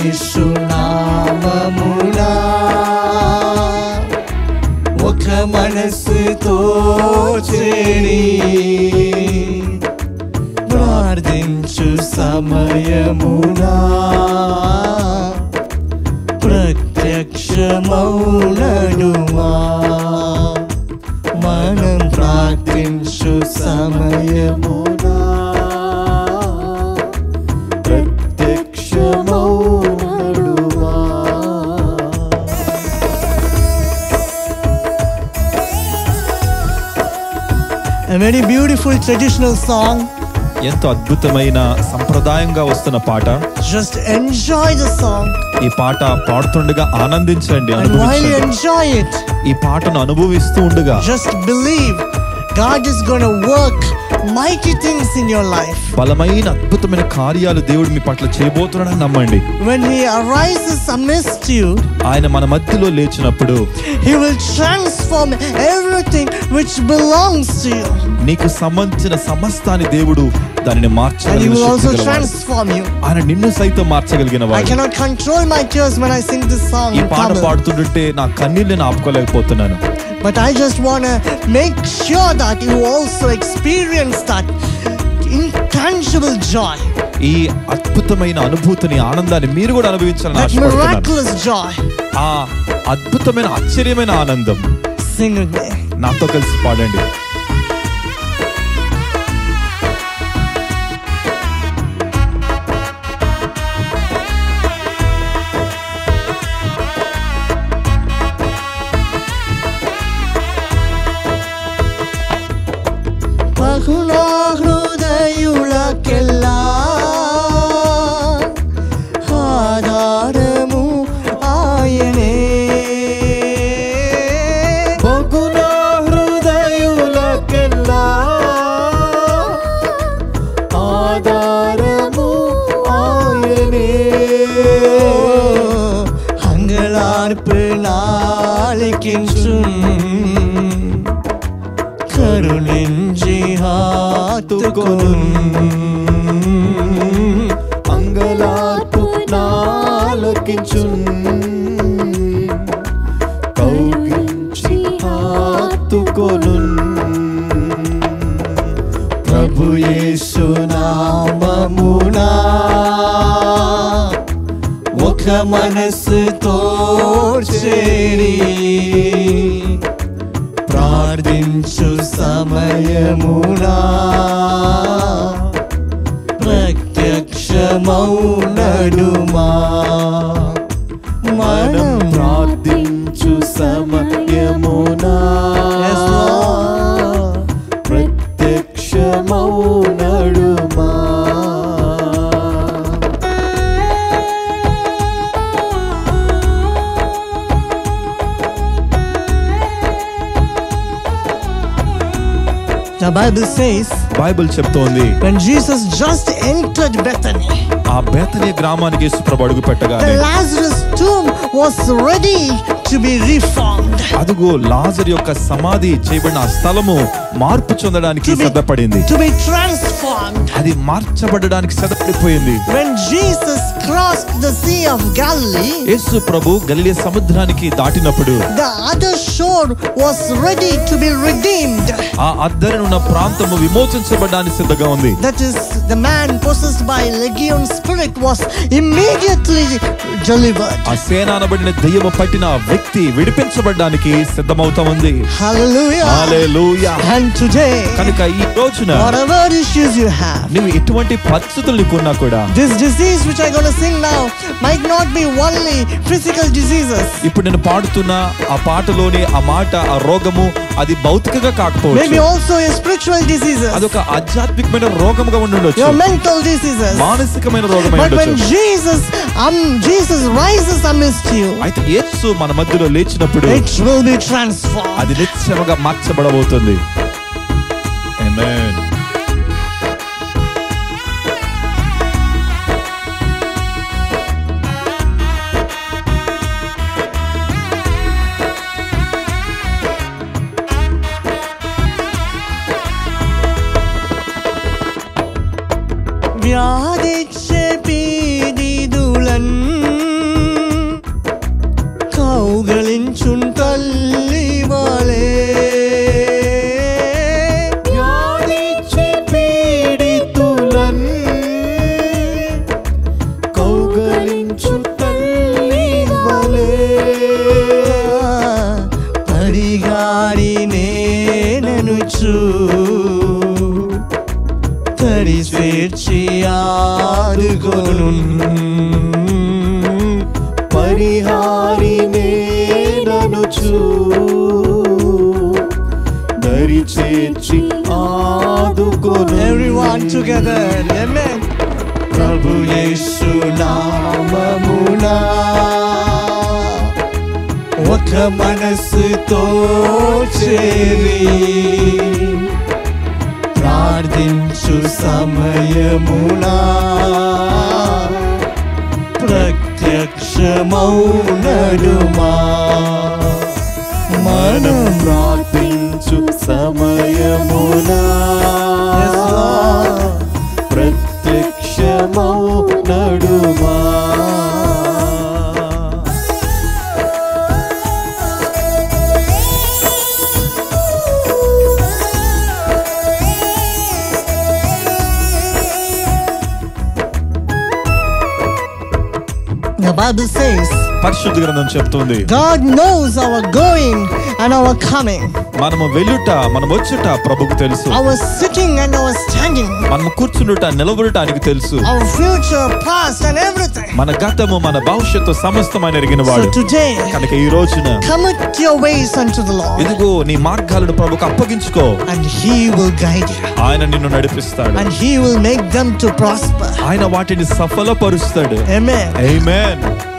ప్రభు యేసు నామమునా ఒక మనసుతో చేరి ప్రార్థించు సమయమునా. ప్రత్యక్షమౌనడుమా. మనం ప్రార్థించు సమయము. వెరీ బ్యూటిఫుల్ ట్రెడిషనల్ సాంగ్ ఎంతో అద్భుతమైన సంప్రదాయంగా వస్తున్న పాట. జస్ట్ ఎంజాయ్ ద సాంగ్ ఈ పాట పాడుతుండగా ఆనందించండి ఎంజాయ్ ఇట్ ఈ పాటను అనుభవిస్తూ ఉండగా just believe God is gonna work mighty things in your life బలమైన అద్భుతమైన కార్యాలు దేవుడు మీ పట్ల చేయబోతున్నాడని నమ్మండి. When he arises amidst you ఆయన మన మధ్యలో లేచినప్పుడు he will transform everything which belongs to you నీకు సంబంధించిన సమస్తాని దేవుడు దానిని మార్చగలిగిన శక్తి గల ట్రాన్స్ఫార్మ్ యు ఆయన నిన్ను సైతం మార్చగలిగిన వాడు. I cannot control my tears when I sing this song ఈ పాట పాడుతుంటే నా కన్నీళ్ళని ఆపుకోలేకపోతున్నాను. But I just want to make sure that you also experience that intangible joy, ఈ అద్భుతమైన అనుభూతిని ఆనందాన్ని మీరు కూడా అనుభవించాలని ఆశపడుతున్నాను. ఆ అద్భుతమైన ఆశ్చర్యమైన ఆనందం. నాతో కలిసి పాడండి ಹುಲೋ ಹೃದಯುಳಕ್ಕೆಲ್ಲ ಆಧಾರಮು ಆಯನೇ ಬಗುಲ ಹೃದಯುಲಕ್ಕೆಲ್ಲ ಆಧಾರಮು ಆಯನೇ ಹಂಗಳಾರ್ಪು ನಾಳಿಕಿಂಚುಂ హత్తుకొను అంగలార్పు నాలకించు కౌగించి హత్తుకొను ప్రభు యేసునామమునా ఒక మనసుతో చేరి ప్రార్థించు సమయమునా. ప్రత్యక్షమౌనడుమా The Bible says బైబిల్ చెప్తోంది when Jesus just entered Bethany, ఆ బేతనీ గ్రామానికి యేసు ప్రభు అడుగు పెట్టగానే the Lazarus tomb was ready to be reformed. అదిగో లాజర్ యొక్క సమాధి చేయబడిన స్థలము మార్పు చెందడానికి సిద్ధపడింది అది మార్చబడడానికి సిద్ధపడిపోయింది యేసు ప్రభు గలీయ సముద్రానికి దాటినప్పుడు ఆ అద్దరి ఉన్న ప్రాంతము విమోచించబడడానికి సిద్ధంగా ఉంది. ఆ సేనానబడిన దయ్యము పట్టిన వ్యక్తి విడిపించబడడానికి మనకి సిద్ధమవుతా ఉంది కనుక ఈ రోజున నువ్వు ఎటువంటి పరిస్థితులు నీకు ఉన్నా కూడా this disease I gonna sing now not be only physical diseases ఇప్పుడు నేను పాడుతున్న ఆ పాటలోని ఆ మాట ఆ రోగము అది భౌతికంగా కాకపోవచ్చు. Maybe also a spiritual diseases mental diseases Jesus I Jesus rises amidst మన మధ్యలో లేచినప్పుడు will be transformed. అది నిత్యముగా మార్చబడబోతుంది Amen. తడి తడిసేర్చి ఆదుకొను పరిహారి నేననుచు దరి చేర్చి ఆదుకొను ఎవ్రీ వన్ టుగెదర్ ఎమే ఒక మనసుతో చేరి ప్రార్థించు సమయమునా ప్రత్యక్షమౌనడుమా మనం ప్రార్థించు సమయమునా Yes, Lord. ప్రత్యక్షమౌ The Bible says, God knows our going and our coming. మనము వెళ్ళుట మనం వచ్చుట ప్రభుకు తెలుసు. మనం కూర్చుండుట నిలబడటానికి తెలుసు. మన గతము మన భవిష్యత్తు సమస్తమైన ఎరిగిన వాడు. కనుక ఈ రోజున ఇదిగో నీ మార్గాలను ప్రభుకు అప్పగించుకో. అండ్ హీ విల్ గైడ్ ఆయన నిన్ను నడిపిస్తాడు. And he will make them to ఆయన వాటిని సఫలపరుస్తాడు. ఆమేన్ ఆమేన్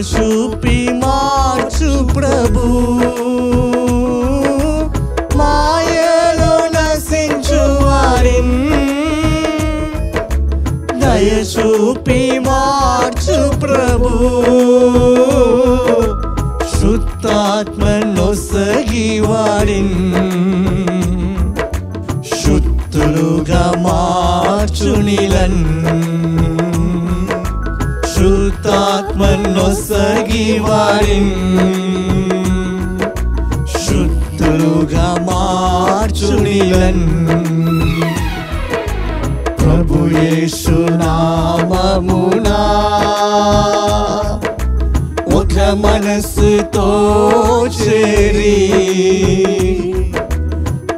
దుయశూపి మార్చు ప్రభు మాయలో నశించు వారిన్ దయచూపి మార్చు ప్రభు శుద్ధాత్మనొసగి వారిన్ శుద్ధులుగా మార్చునిలన్ శుద్ధాత్మనొసగి िवारि श्रुतुगमार्चुनियन् प्रभुये सुममुना मनस्तो शी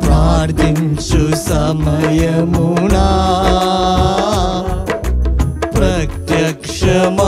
प्रार्थिन्शु समयमुना प्रत्यक्षम